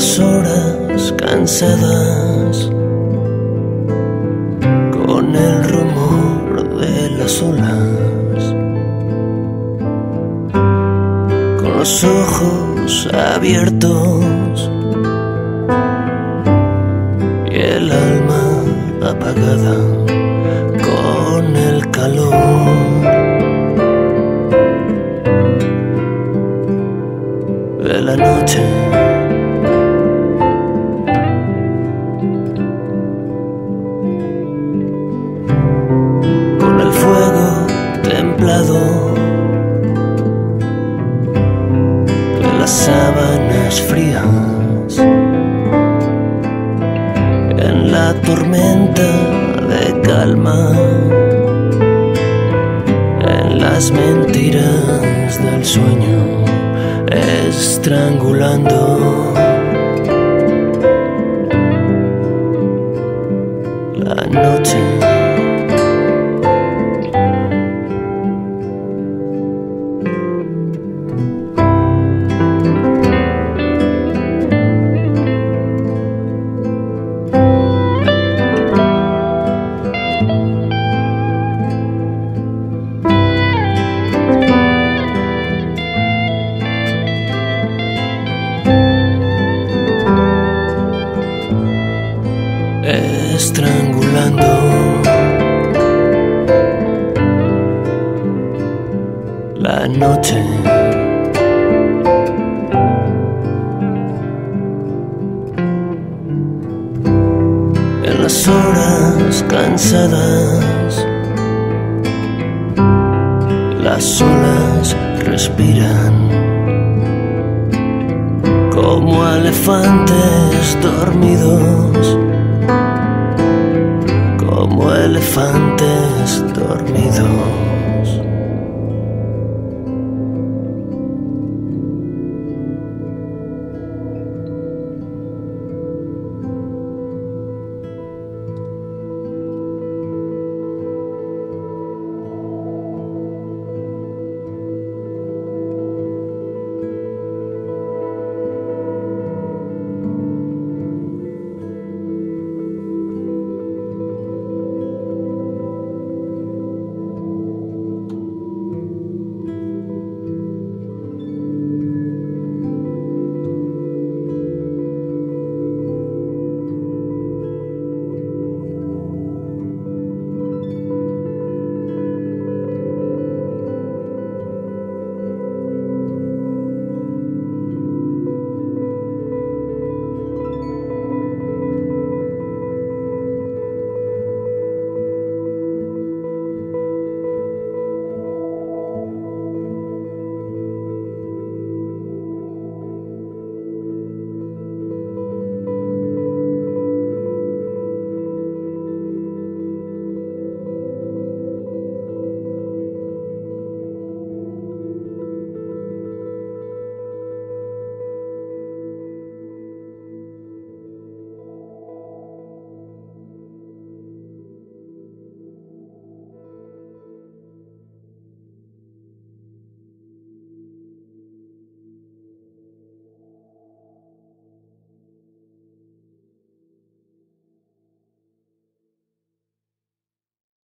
las horas cansadas con el rumor de las olas, con los ojos abiertos frías en la tormenta de calma en las mentiras del sueño estrangulando la noche. Noche. En las horas cansadas, las olas respiran como elefantes dormidos como elefantes dormidos.